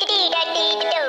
dee dee dee do do